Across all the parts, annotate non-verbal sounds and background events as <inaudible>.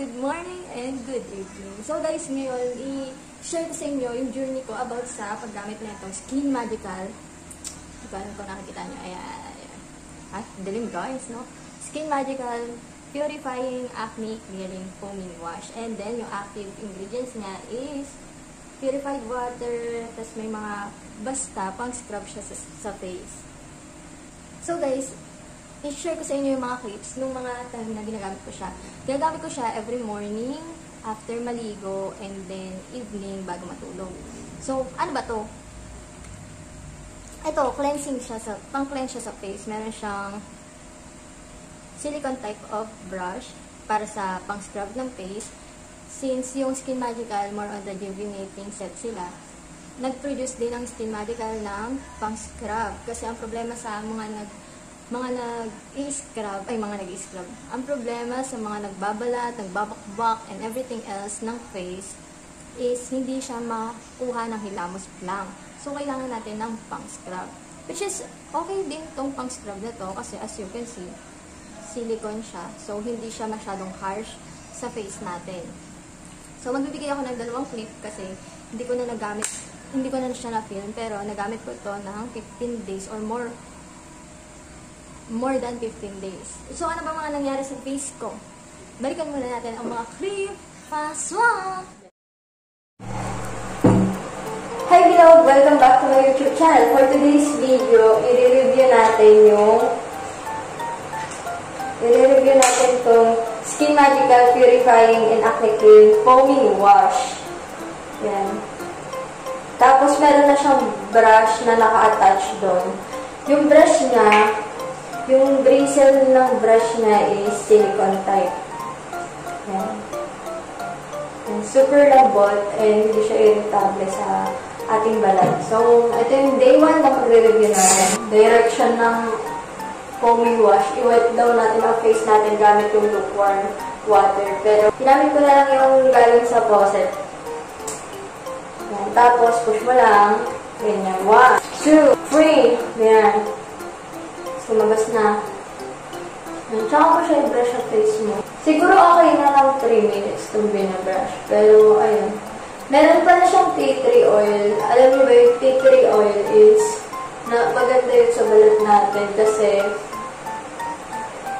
good morning, and good evening. So guys, ngayon, i-share ko sa inyo yung journey ko about sa paggamit na itong Skin Magical. Alam kung nakikita nyo. Ayan, ayan. At dilim guys, no? Skin Magical Purifying Acne Clearing Foaming Wash. And then, yung active ingredients niya is purified water, tapos may mga basta, pang scrub siya sa, sa face. So guys, i-share ko sa inyo yung mga clips nung mga time na ginagamit ko siya. Ginagamit ko siya every morning, after maligo, and then evening bago matulog. So, ano ba to? Ito, cleansing siya sa, pang-cleanse siya sa face. Meron siyang silicone type of brush para sa pang-scrub ng face. Since yung Skin Magical, more on the rejuvenating set sila, nag-produce din ang Skin Magical ng pang-scrub. Kasi ang problema sa mga nag mga nag-i-scrub, ay mga nag-i-scrub. Ang problema sa mga nagbabalat, nagbabakbak, and everything else ng face is hindi siya makuha ng hilamos lang. So, kailangan natin ng pang-scrub. Which is, okay din tong pang-scrub na to kasi as you can see, silicone siya. So, hindi siya masyadong harsh sa face natin. So, magbibigay ako ng dalawang clip kasi hindi ko na nagamit, hindi ko na siya na-film, pero nagamit ko to ng 15 days or more more than 15 days. So, ano ba mga nangyari sa face ko? Balikan muna natin ang mga clip. Paswa! Hi, beloved! Welcome back to my YouTube channel. For today's video, i-review natin yung i-review natin itong Skin Magical Purifying and Acne Cream Foaming Wash. Yan. Tapos, meron na siyang brush na naka-attach doon. Yung brush niya, yung bristle ng brush niya is silicone type. Yan. And super lambot and hindi siya irritable sa ating balat. So, ito yung day 1 na pagre-review natin. Direction ng foaming wash. I-wet daw natin ang face natin gamit yung lukewarm water. Pero, ginamit ko na lang yung galing sa faucet. Yan. Tapos, push mo lang. Ganyan. 1, 2, 3. Yan lumabas na. Tsaka ko siya i-brush ang face mo. Siguro okay na lang 3 minutes itong binabrush. Pero, ayun. Meron pa na siyang tea tree oil. Alam niyo ba yung tea tree oil is na maganda yun sa balat natin kasi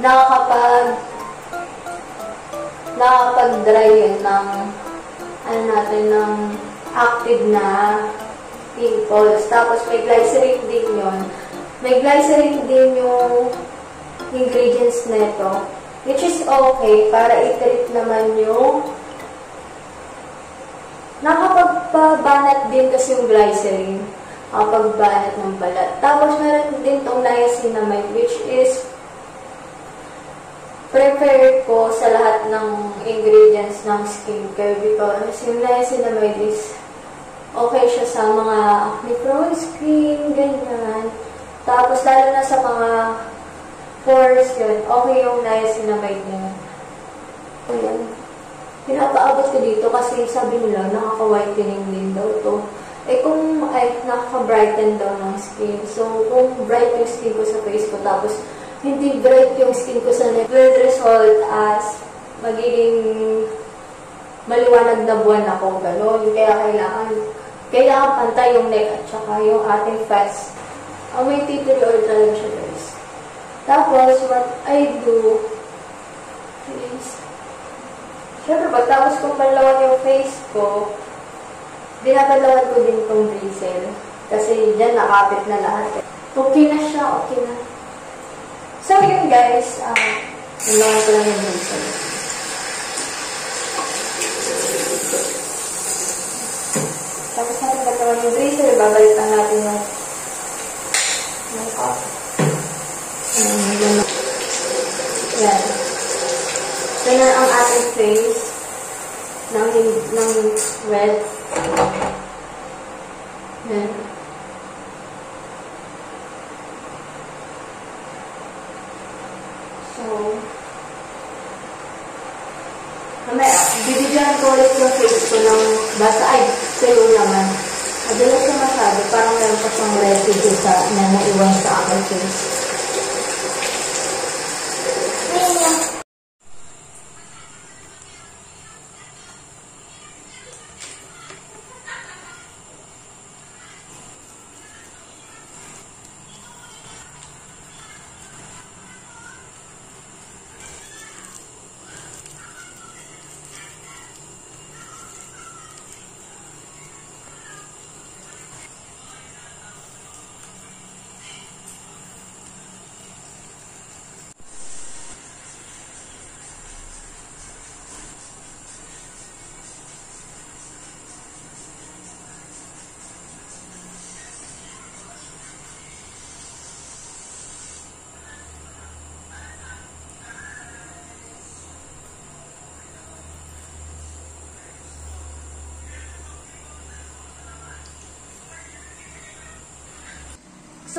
nakakapag nakakapag-dry yun ng ano natin, ng active na pimples. Tapos may glycerin din yun may glycerin din yung ingredients nito, which is okay para i-treat naman yung nakapagpabanat din kasi yung glycerin nakapagbanat ng balat. Tapos meron din tong niacinamide, which is prepared ko sa lahat ng ingredients ng skincare because yung niacinamide is okay siya sa mga acne-prone skin, ganyan. Tapos, lalo na sa mga pores yun, okay yung niacinamide niya. Ayan. Pinapaabot ko dito kasi sabi nila, nakaka-whitening din daw to. Eh kung, ay, nakaka-brighten daw ng skin. So, kung bright yung skin ko sa face ko, tapos hindi bright yung skin ko sa neck, will result as magiging maliwanag na buwan ako, gano'n. Kaya kailangan, kailangan pantay yung neck at saka yung ating face ang may titiri oil talaga siya, guys. Tapos, what I do is, syempre, pagtapos kong panlawan yung face ko, dinapalawan ko din itong bristle. Kasi dyan nakapit na lahat. Okay na siya, okay na. So, yun guys, um, nalawan ko lang yung bristle. Tapos natin pagtawan yung bristle, babalitan natin yung makeup. Yan. Ganyan ang ating face ng, ng red. Yan. So, mamaya, bibigyan ko ulit yung face ko ng basa. Ay, sa'yo naman. Madalas siya masyado, parang meron pa siyang residue sa na naiwan sa aking face.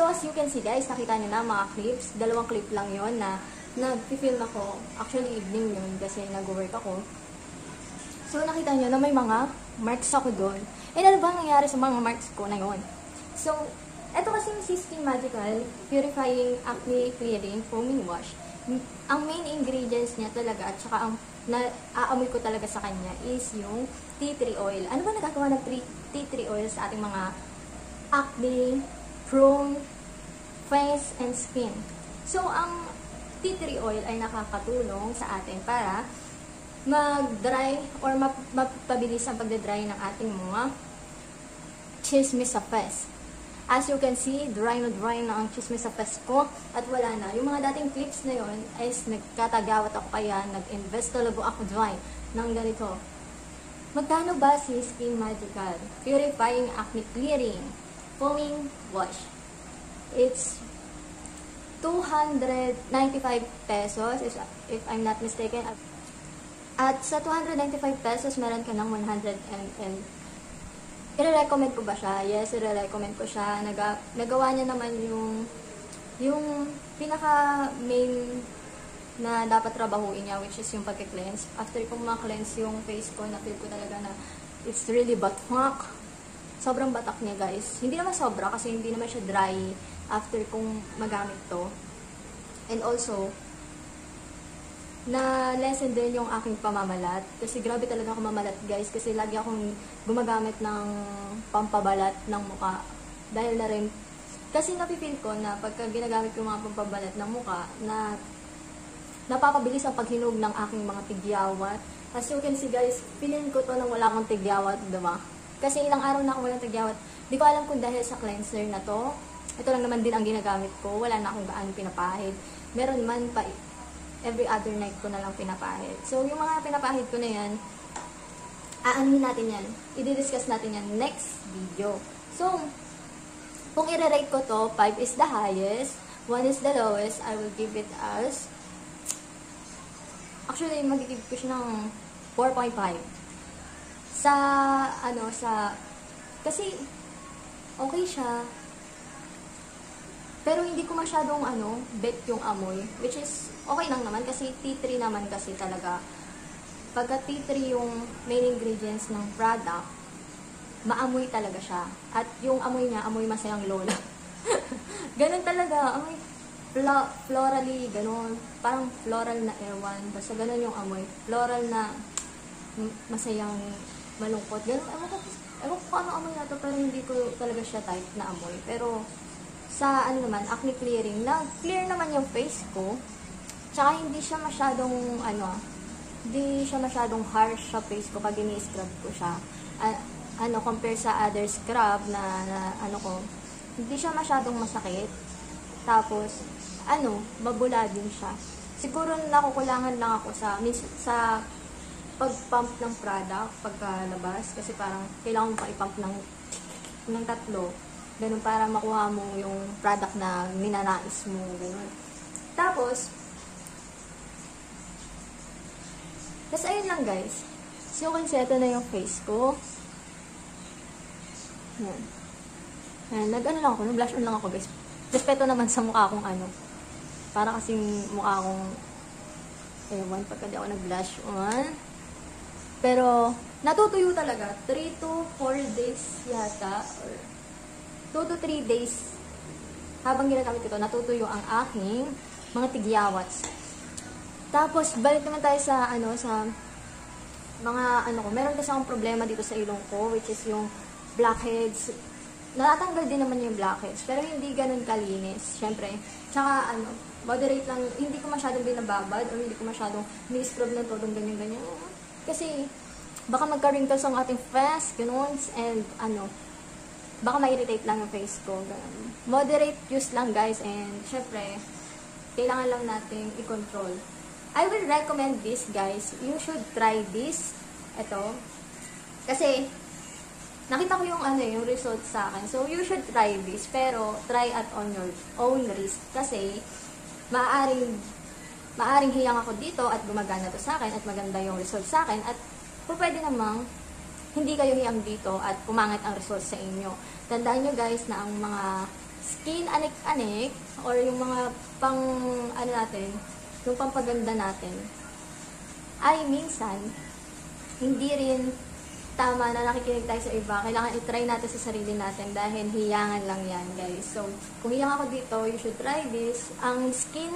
So, as you can see guys, nakita nyo na mga clips. Dalawang clip lang yon na nag-film ako. Actually, evening yun kasi nag-work ako. So, nakita nyo na may mga marks ako doon. And ano ba nangyari sa mga marks ko na yon? So, ito kasi yung Skin Magical Purifying Acne Clearing Foaming Wash. Ang main ingredients niya talaga at saka ang na-aamoy ko talaga sa kanya is yung tea tree oil. Ano ba nagagawa ng tea tree oil sa ating mga acne, prone, face, and skin? So, ang tea tree oil ay nakakatulong sa atin para mag-dry or map mapabilis ang pagdadry ng ating mga chismis sa face. As you can see, dry na dry na ang chismis sa face ko at wala na. Yung mga dating clips na yon ay nagkatagawat ako kaya nag-invest talaga ako dry ng ganito. Magkano ba si Skin Magical Purifying Acne Clearing Foaming Wash? It's 295 pesos if, if I'm not mistaken. At sa 295 pesos, meron ka ng 100 ml. I-recommend ko ba siya? Yes, i-recommend ko siya. Naga, nagawa niya naman yung yung pinaka main na dapat trabahuin niya, which is yung pagka-cleanse. After kong ma-cleanse yung face ko, na-feel ko talaga na it's really batak. Sobrang batak niya, guys. Hindi naman sobra kasi hindi naman siya dry after kong magamit to. And also, na lesson din yung aking pamamalat. Kasi grabe talaga ako mamalat guys. Kasi lagi akong gumagamit ng pampabalat ng muka. Dahil na rin, kasi napipil ko na pagka ginagamit ko mga pampabalat ng muka, na napapabilis ang paghinog ng aking mga tigyawat. As you can see guys, pilin ko to nang wala akong tigyawat, diba? Kasi ilang araw na ako walang tigyawat. Di ko alam kung dahil sa cleanser na to. Ito lang naman din ang ginagamit ko. Wala na akong gaano pinapahid. Meron man pa every other night ko na lang pinapahid. So, yung mga pinapahid ko na yan, aanin natin yan. I-discuss natin yan next video. So, kung i-rate ko to, 5 is the highest, 1 is the lowest, I will give it as, actually, mag-give ko siya ng 4.5. Sa, ano, sa, kasi, okay siya, pero hindi ko masyadong ano, bet yung amoy. Which is, okay lang naman kasi T3 naman kasi talaga. Pagka T3 yung main ingredients ng product, maamoy talaga siya. At yung amoy niya, amoy masayang lola. <laughs> ganun talaga, amoy flo florally, ganun. Parang floral na ewan. Basta ganun yung amoy. Floral na masayang malungkot. Ganun, ewan ko, ewan ko ano amoy na to, pero hindi ko talaga siya type na amoy. Pero, sa ano naman, acne clearing, na clear naman yung face ko. Tsaka hindi siya masyadong ano, hindi siya masyadong harsh sa face ko pag ini-scrub ko siya. Uh, ano, compare sa other scrub na, na ano ko, hindi siya masyadong masakit. Tapos, ano, babula din siya. Siguro nakukulangan lang ako sa, sa pag-pump ng product pagkalabas kasi parang kailangan pa i-pump ng, ng tatlo Ganun, para makuha mo yung product na ninanais mo. Ganun. Tapos, tapos ayun lang guys. So, konseto na yung face ko. Yan. Yan, nag-ano lang ako, nag-blush on lang ako guys. Respeto naman sa mukha kong ano. Para kasing mukha kong ewan, pagka di ako nag-blush on. Pero, natutuyo talaga. 3 to 4 days yata. Or 2 to 3 days habang ginagamit ko ito, natutuyo ang aking mga tigyawats. Tapos, balik naman tayo sa, ano, sa mga, ano ko, meron kasi akong problema dito sa ilong ko, which is yung blackheads. Natatanggal din naman yung blackheads, pero hindi ganun kalinis. Siyempre, tsaka, ano, moderate lang, hindi ko masyadong binababad, or hindi ko masyadong ni-scrub ng todong ganyan-ganyan. Kasi, baka magka-wrinkles ang ating face, ganun, and, ano, baka ma-irritate lang yung face ko. Ganun. Moderate use lang guys and syempre, kailangan lang natin i-control. I will recommend this guys. You should try this. Ito. Kasi, nakita ko yung ano yung result sa akin. So, you should try this. Pero, try at on your own risk. Kasi, maaaring maaring hiyang ako dito at gumagana to sa akin at maganda yung result sa akin at po pwede namang hindi kayo hiyang dito at pumangit ang results sa inyo. Tandaan nyo guys na ang mga skin anik-anik or yung mga pang ano natin, yung pampaganda natin ay minsan hindi rin tama na nakikinig tayo sa iba. Kailangan i-try natin sa sarili natin dahil hiyangan lang yan, guys. So, kung hiyang ako dito, you should try this. Ang skin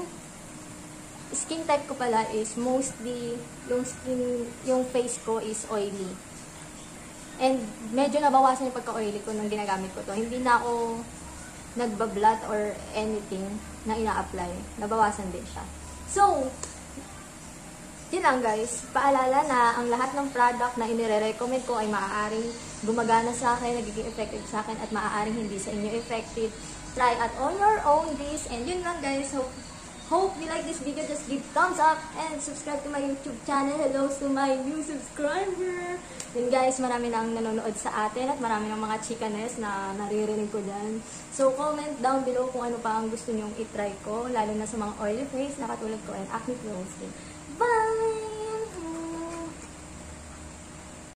skin type ko pala is mostly yung skin, yung face ko is oily. And medyo nabawasan yung pagka-oily ko nung ginagamit ko to. Hindi na ako nagbablat or anything na ina-apply. Nabawasan din siya. So, yun guys. Paalala na ang lahat ng product na inire-recommend ko ay maaaring gumagana sa akin, nagiging effective sa akin, at maaaring hindi sa inyo effective. Try at on your own this. And yun lang guys. Hope, hope you like this video. Just give thumbs up and subscribe to my YouTube channel. Hello to my new subscriber. Yun guys, marami nang nanonood sa atin at marami ng mga chikanes na naririnig ko dyan. So, comment down below kung ano pa ang gusto nyong itry ko, lalo na sa mga oily face na katulad ko and acne prone skin.